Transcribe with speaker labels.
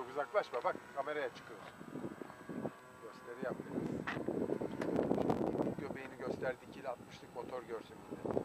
Speaker 1: Çok uzaklaşma bak kameraya çıkıyoruz. Gösteri yapıyoruz. Göbeğini göster dikili atmıştık motor görsün millet.